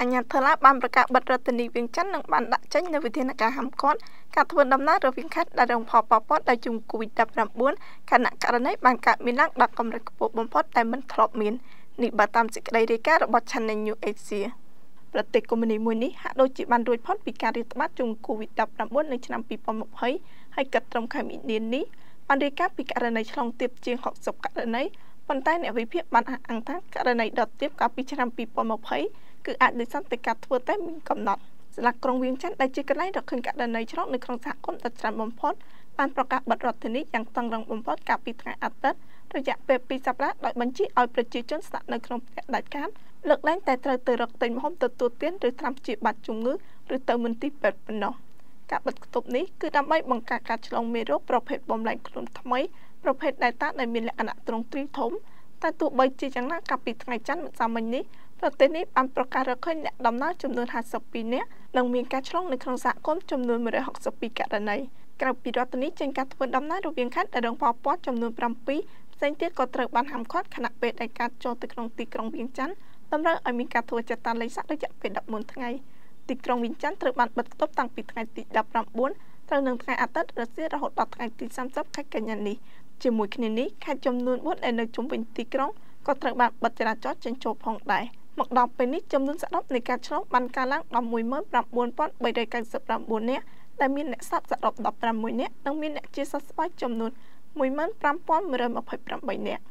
អញ្ញាធិឡាបានប្រកាសបិទរដ្ឋធានីវៀងច័ន្ទនិងបានដាក់ចេញនូវវិធានការហាមឃាត់ការធ្វើដំណើររវាងខេត្តដែលរងផលប៉ះពាល់ដោយជំងឺ Covid-19 ខណៈករណីបានកើតមានឡើងដល់កម្រិតខ្ពស់បំផុតដែលមិនធ្លាប់មាននេះបើតាមសេចក្តីរាយការណ៍របស់ Channel News Asia ប្រទេសកុម្មុយនីមួយនេះហាក់ដូចជាបានរួចផុតពីការរាតត្បាតជំងឺ Covid-19 នៅឆ្នាំ2020ហើយកាត់ត្រឹមខែមិនិនានេះបានរាយការណ៍ពីករណីឆ្លងទាបជាង60ករណី ប៉ុន្តែអ្នកវិភាគបានអះអាងថាករណីដុតទាបកាលពីឆ្នាំ2020គឺអាចដោយសារតែការធ្វើតែមានកំណត់ស្លាកក្រុងវៀងច័ន្ទដែលជាកន្លែងរកឃើញករណីឆ្លងនៅក្នុងសហគមន៍ដ៏ច្រើនបំផុតបានប្រកាសបិទរដ្ឋធានីយ៉ាងតឹងរ៉ឹងបំផុតកាលពីថ្ងៃអាទិត្យរយៈពេល2សប្តាហ៍ដោយបញ្ជាឲ្យប្រជាជនស្នាក់នៅក្នុងផ្ទះដាច់ខាតលើកលែងតែត្រូវទៅរកទិញម្ហូបទទួលទានឬត្រាំព្យាបាលជំងឺឬទៅមន្ទីរពេទ្យប៉ុណ្ណោះការបិទគប់នេះគឺដើម្បីបង្ការការឆ្លងមេរោគប្រភេទបំលែងខ្លួនថ្មី ប្រភេទ Delta ដែលមានលក្ខណៈទ្រង់ទ្រីធំតែទោះបីជាយ៉ាងណាកាលពីថ្ងៃច័ន្ទម្សិលមិញនេះប្រទេសនេះបានប្រកាសរកឃើញអ្នកដំណើរចំនួន52នាក់និងមានការឆ្លងនៅក្នុងសហគមន៍ចំនួន162ករណីក្រៅពីរដ្ឋធានីចេញការធ្វើដំណើររវាងខេត្តដែលរងផលពាល់ចំនួន7ផ្សេងទៀតក៏ត្រូវបានហាមឃាត់ខណៈពេលដែលការចូលទៅក្នុងទីក្រុងវៀងច័ន្ទតម្រូវឲ្យមានការធ្វើចតាលេខសាក់រយៈពេល14ថ្ងៃទីក្រុងវៀងច័ន្ទត្រូវបានបិទគប់តាំងពីថ្ងៃទី19 ត្រូវនឹងថ្ងៃអាទិត្យរសៀលរហូតដល់ថ្ងៃទី30ខែកញ្ញានេះជាមួយគ្នានេះខេត្តចំនួន4ដែលនៅជុំវិញទីក្រុងក៏ត្រូវបានបិទចរាចរណ៍ចេញចូលផងដែរមកដល់ពេលនេះចំនួនសរុបនៃការឆ្លងបានកើនឡើងដល់19399នាក់ដែលមានអ្នកស្លាប់សរុប15នាក់និងមានអ្នកជាសះស្បើយចំនួន15128នាក់